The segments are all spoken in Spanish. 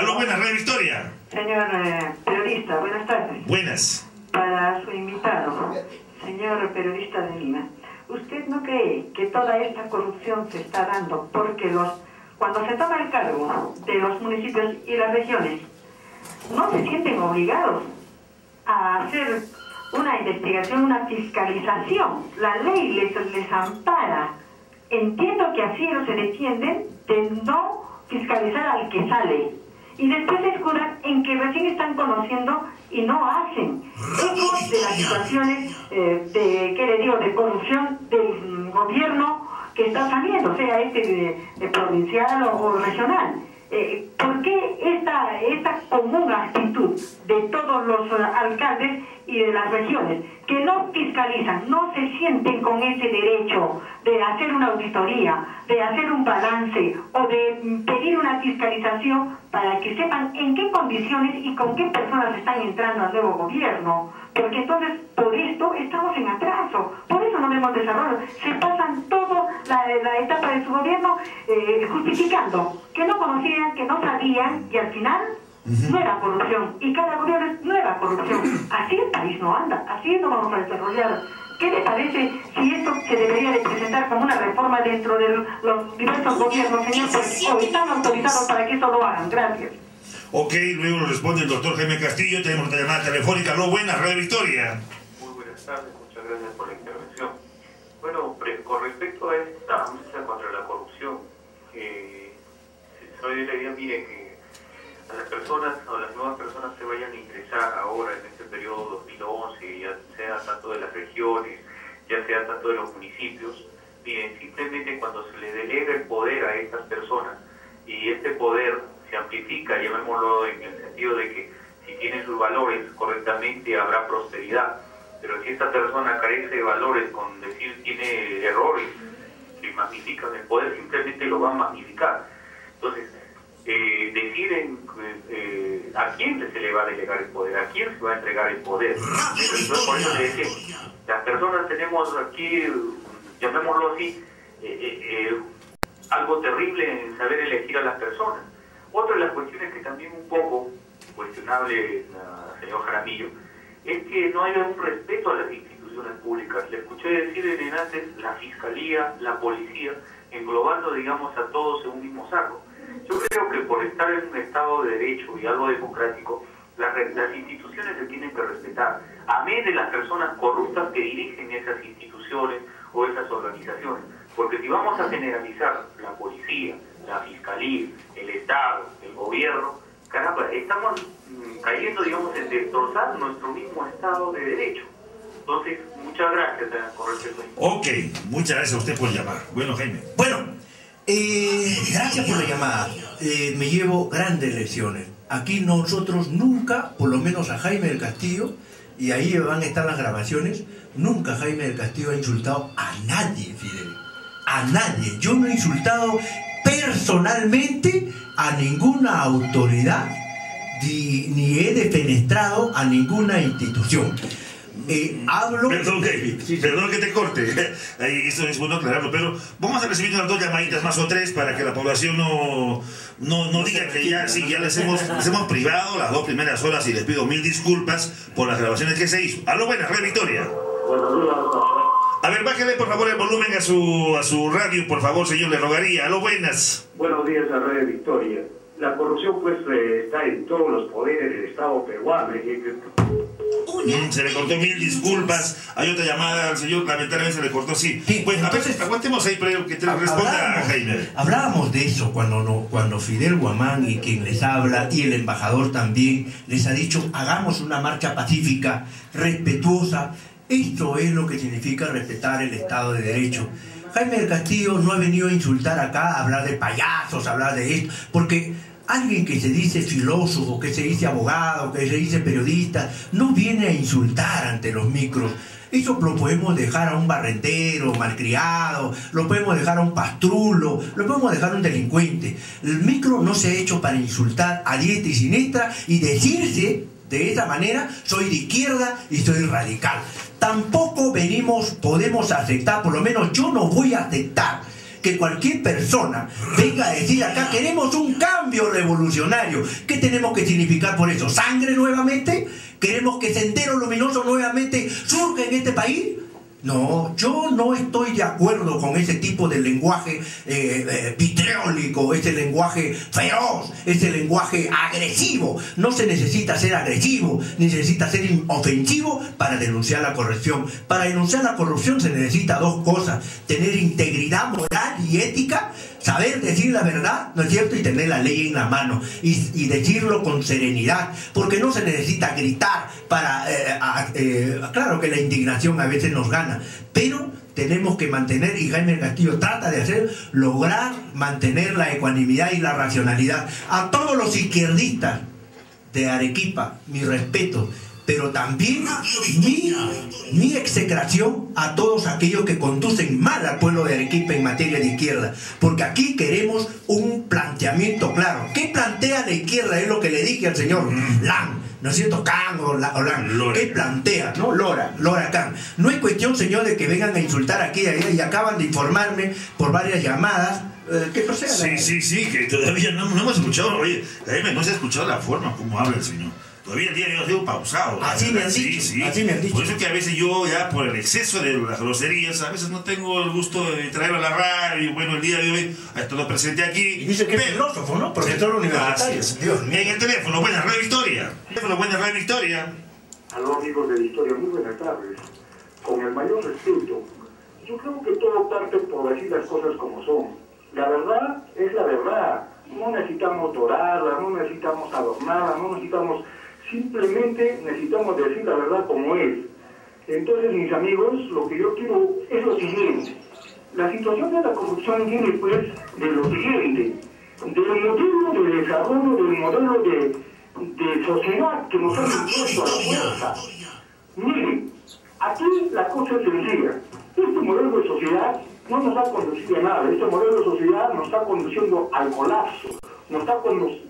Aló, buenas, Radio Victoria. Señor eh, periodista, buenas tardes. Buenas. Para su invitado, señor periodista de Lima, ¿usted no cree que toda esta corrupción se está dando porque los cuando se toma el cargo de los municipios y las regiones, no se sienten obligados a hacer una investigación, una fiscalización. La ley les, les ampara. Entiendo que así ellos se defienden de no fiscalizar al que sale. Y después se escudan en que recién están conociendo y no hacen. Esto de las situaciones eh, de, ¿qué le digo?, de corrupción del gobierno que está saliendo, sea este de, provincial o, regional. Eh, ¿Por qué esta, esta común actitud de todos los alcaldes y de las regiones que no fiscalizan, no se sienten con ese derecho de hacer una auditoría, de hacer un balance o de pedir una fiscalización para que sepan en qué condiciones y con qué personas están entrando al nuevo gobierno? Porque entonces por esto estamos en atraso, por eso no vemos desarrollo. Se pasan toda la, etapa su gobierno eh, justificando que no conocían, que no sabían y al final nueva corrupción. Y cada gobierno es nueva corrupción. Así el país no anda, así no vamos a desarrollar. ¿Qué le parece si esto se debería de presentar como una reforma dentro de los diversos gobiernos, señor? o están autorizados para que eso lo hagan. Gracias. Ok, luego lo responde el doctor Jaime Castillo. Tenemos una llamada telefónica. Lo buena, Radio Victoria. Muy buenas tardes, muchas gracias por la intervención. Bueno, con respecto a esta lucha contra la corrupción, eh, de la idea, mire, que a las personas o las nuevas personas que vayan a ingresar ahora en este periodo 2011, ya sea tanto de las regiones, ya sea tanto de los municipios, miren, simplemente cuando se le delega el poder a estas personas y este poder se amplifica, llamémoslo en el sentido de que si tiene sus valores correctamente habrá prosperidad, pero si esta persona carece de valores con decir tiene errores que magnifican el poder, simplemente lo va a magnificar. Entonces, eh, deciden eh, a quién se le va a delegar el poder, a quién se va a entregar el poder. Entonces, por eso le decía, las personas tenemos aquí, llamémoslo así, eh, algo terrible en saber elegir a las personas. Otra de las cuestiones que también un poco cuestionable, señor Jaramillo, es que no hay un respeto a las instituciones públicas. Le escuché decir en antes la fiscalía, la policía, englobando, digamos, a todos en un mismo saco. Yo creo que por estar en un Estado de Derecho y algo democrático, las, instituciones se tienen que respetar, a menos de las personas corruptas que dirigen esas instituciones o esas organizaciones. Porque si vamos a generalizar la policía, la fiscalía, el Estado, el gobierno, caramba, estamos mm, cayendo, digamos, en destrozar nuestro mismo Estado de Derecho. Entonces, muchas gracias por respecto Ok, muchas gracias a usted por llamar. Bueno, Jaime. Bueno, eh, gracias por la llamada. Eh, me llevo grandes lecciones. Aquí nosotros nunca, por lo menos a Jaime del Castillo, y ahí van a estar las grabaciones, nunca Jaime del Castillo ha insultado a nadie, Fidel. A nadie. Yo no he insultado personalmente a ninguna autoridad ni he defenestrado a ninguna institución. Eh, hablo. Perdón que, perdón que te corte. Eso es bueno aclararlo, pero vamos a recibir unas dos llamaditas más o tres para que la población no, no, no diga que ya, sí, ya les hemos, les hemos privado las dos primeras horas y les pido mil disculpas por las grabaciones que se hizo. Aló, buenas, Red Victoria. A ver, bájale por favor el volumen a su, a su radio, por favor, señor, le rogaría. Aló, buenas. Buenos días a Red Victoria. La corrupción pues eh, está en todos los poderes del Estado peruano. Mm, se le cortó mil disculpas. Hay otra llamada al señor, lamentablemente se le cortó así. pues a veces aguantemos ahí, pero que te responda a Jaime. Hablábamos de eso cuando, no, cuando Fidel Guamán y quien les habla y el embajador también les ha dicho hagamos una marcha pacífica, respetuosa. Esto es lo que significa respetar el Estado de Derecho. Jaime del Castillo no ha venido a insultar acá, a hablar de payasos, a hablar de esto, porque Alguien que se dice filósofo, que se dice abogado, que se dice periodista, no viene a insultar ante los micros. Eso lo podemos dejar a un barrendero, malcriado, lo podemos dejar a un pastrulo, lo podemos dejar a un delincuente. El micro no se ha hecho para insultar a diestra y siniestra y decirse de esa manera, soy de izquierda y soy radical. Tampoco venimos, podemos aceptar, por lo menos yo no voy a aceptar que cualquier persona venga a decir acá queremos un cambio revolucionario. ¿Qué tenemos que significar por eso? ¿Sangre nuevamente? ¿Queremos que Sendero Luminoso nuevamente surja en este país? No, yo no estoy de acuerdo con ese tipo de lenguaje eh, eh, ese lenguaje feroz, ese lenguaje agresivo. No se necesita ser agresivo, necesita ser ofensivo para denunciar la corrupción. Para denunciar la corrupción se necesita dos cosas, tener integridad moral y ética, saber decir la verdad, ¿no es cierto? Y tener la ley en la mano y, decirlo con serenidad, porque no se necesita gritar para... eh, eh, claro que la indignación a veces nos gana, pero tenemos que mantener, y Jaime Castillo trata de hacer, lograr mantener la ecuanimidad y la racionalidad. A todos los izquierdistas de Arequipa, mi respeto, pero también mi, mi execración a todos aquellos que conducen mal al pueblo de Arequipa en materia de izquierda, porque aquí queremos un planteamiento claro. ¿Qué plantea la izquierda? Es lo que le dije al señor Lan. ¿No es cierto? Can o, la- o Lan. Lora. ¿Qué plantea? ¿No? Lora, Lora Can. No es cuestión, señor, de que vengan a insultar aquí y allá y acaban de informarme por varias llamadas eh, que proceda. Sí, sí, sí, que todavía no, no hemos escuchado, oye, Jaime, no se ha escuchado la forma como habla el señor. Todavía el día de hoy ha sido pausado. la Así me han sí, dicho, sí. así me han dicho. Por eso que a veces yo ya por el exceso de las groserías, a veces no tengo el gusto de traerlo a la radio. Bueno, el día de hoy ha estado presente aquí. Y dice que es filósofo, ¿no? Profesor universitario. Dios mío. En el teléfono, buenas, Radio Victoria. Teléfono, buenas, Radio Victoria. Aló amigos de la historia, muy buenas tardes. Con el mayor respeto, yo creo que todo parte por decir las cosas como son. La verdad es la verdad. No necesitamos dorarla, no necesitamos adornarla, no necesitamos, simplemente necesitamos decir la verdad como es. Entonces, mis amigos, lo que yo quiero es lo siguiente. La situación de la corrupción viene pues de lo siguiente, del modelo de desarrollo, del modelo de, de sociedad que nos han impuesto a la fuerza. Miren, aquí la cosa es sencilla. Este modelo de sociedad no nos ha conducido a nada. Este modelo de sociedad nos está conduciendo al colapso, nos está,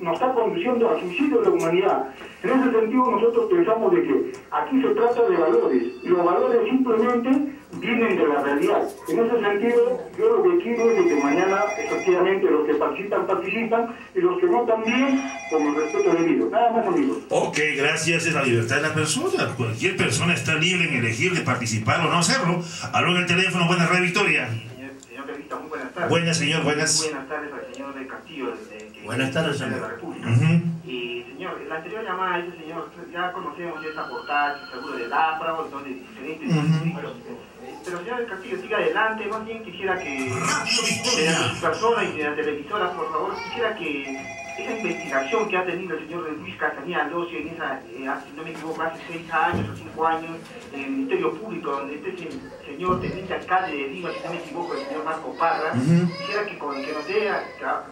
nos está conduciendo al suicidio de la humanidad. En ese sentido, nosotros pensamos de que aquí se trata de valores, y los valores simplemente vienen de la realidad. En ese sentido, yo lo que quiero es de que mañana, efectivamente, los que participan, participan, y los que no también, con el respeto debido. Nada más, amigos. Ok, gracias, es la libertad de la persona. Cualquier persona está libre en elegir de participar o no hacerlo. Habló en el teléfono, buenas, Radio Victoria. Señor, señor muy buenas tardes. Buenas, señor, buenas. Buenas tardes al señor de Castillo, de, de- que- Buenas tardes, de la señor. República. Y señor, la anterior llamada dice, señor, ya conocemos esa portada, seguro del APRA, donde diferentes... pero, pero señor Castillo, siga adelante, más bien quisiera que... De las personas y de la televisora, por favor, quisiera que esa investigación que ha tenido el señor Luis Castaneda Locio en esa, eh, hace, si no me equivoco, hace seis años o cinco años, en el Ministerio Público, donde este se- señor teniente alcalde de Lima, si no me equivoco, el señor Marco Parra, quisiera que, con, que nos dé,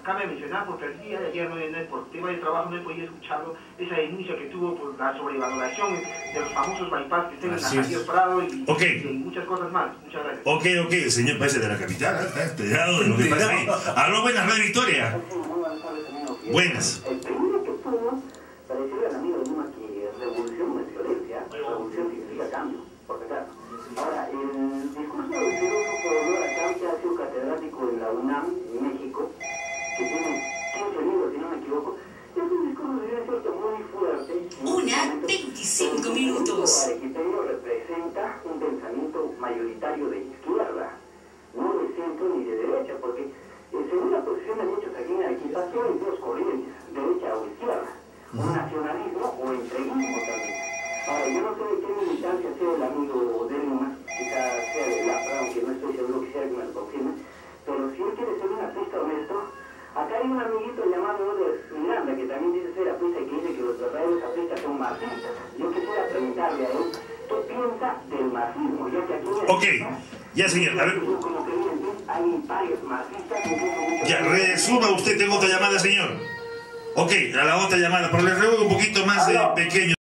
cabe mencionar, porque el día de ayer, no, no, por tema de trabajo, no he podido escucharlo, esa denuncia que tuvo por la sobrevaloración de los famosos bypass que están en la. Javier Prado y, muchas cosas más. Muchas gracias. Ok, ok, el señor parece de la capital, ¿eh? está enterado de lo que pasa ahí. Habló buenas, Radio Victoria. Buenas. El primero que todo, para decirle al amigo Lima que revolución no es violencia, revolución significa cambio, por verdad. Ahora, el discurso del filósofo Lora Camp, que ha sido catedrático en la UNAM, México, que tiene 15 libros, si no me equivoco, es un discurso, si bien es cierto, muy fuerte. Una, fuerte. 25 El minutos. discurso arequipeño representa un pensamiento mayoritario de izquierda, no de centro ni de derecha, porque eh, según la posición de muchos en Arequipa, solo hay dos corrientes, derecha o izquierda, o nacionalismo o entreguismo también. Ahora, yo no sé de qué militancia sea el amigo Delma, quizás sea de LAPRA, aunque no estoy seguro, quisiera que me lo confirme, pero si él quiere ser una pista honesto, acá hay un amiguito llamado Oder Miranda, que también dice ser apista y que dice que los verdaderos apristas son marxistas. Yo quisiera preguntarle a él, ¿qué piensa del marxismo? Ya que aquí en Ok, ya señor, a ver. Hay varios muchos... Ya, resuma usted, tengo otra llamada, señor. Ok, a la otra llamada, pero le ruego un poquito más de pequeño.